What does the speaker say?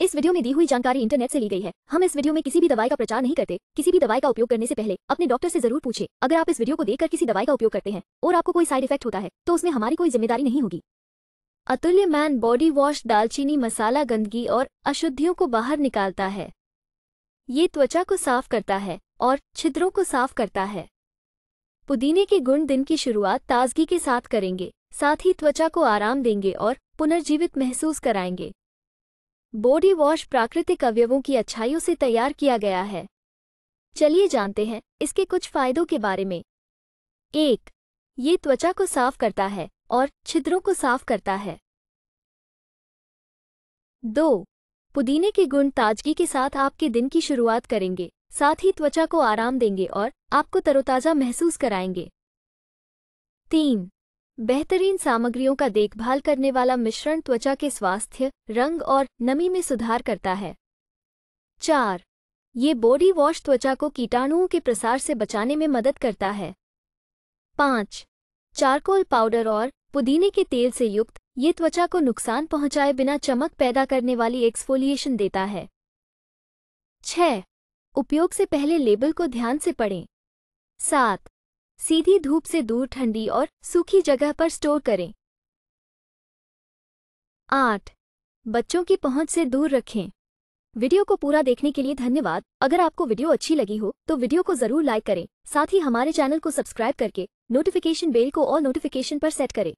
इस वीडियो में दी हुई जानकारी इंटरनेट से ली गई है। हम इस वीडियो में किसी भी दवाई का प्रचार नहीं करते। किसी भी दवाई का उपयोग करने से पहले अपने डॉक्टर से ज़रूर पूछे। अगर आप इस वीडियो को देखकर किसी दवाई का उपयोग करते हैं और आपको कोई साइड इफ़ेक्ट होता है तो उसमें हमारी कोई ज़िम्मेदारी नहीं होगी। अतुल्य मैन बॉडी वॉश, दालचीनी, मसाला, गंदगी और अशुद्धियों को बाहर निकालता है। ये त्वचा को साफ़ करता है और छिद्रों को साफ़ करता है। पुदीने के गुण दिन की शुरुआत ताजगी के साथ करेंगे, साथ ही त्वचा को आराम देंगे और पुनर्जीवित महसूस कराएँगे। बॉडी वॉश प्राकृतिक अवयवों की अच्छाइयों से तैयार किया गया है। चलिए जानते हैं इसके कुछ फायदों के बारे में। एक, ये त्वचा को साफ़ करता है और छिद्रों को साफ़ करता है। दो, पुदीने के गुण ताजगी के साथ आपके दिन की शुरुआत करेंगे, साथ ही त्वचा को आराम देंगे और आपको तरोताजा महसूस कराएँगे। तीन बेहतरीन सामग्रियों का देखभाल करने वाला मिश्रण त्वचा के स्वास्थ्य, रंग और नमी में सुधार करता है। चार, ये बॉडी वॉश त्वचा को कीटाणुओं के प्रसार से बचाने में मदद करता है। पाँच, चारकोल पाउडर और पुदीने के तेल से युक्त, ये त्वचा को नुकसान पहुँचाए बिना चमक पैदा करने वाली एक्सफोलिएशन देता है। छह, उपयोग से पहले लेबल को ध्यान से पढ़ें। सात सीधी धूप से दूर ठंडी और सूखी जगह पर स्टोर करें। आठ, बच्चों की पहुँच से दूर रखें। वीडियो को पूरा देखने के लिए धन्यवाद। अगर आपको वीडियो अच्छी लगी हो तो वीडियो को ज़रूर लाइक करें। साथ ही हमारे चैनल को सब्सक्राइब करके नोटिफिकेशन बेल को और नोटिफिकेशन पर सेट करें।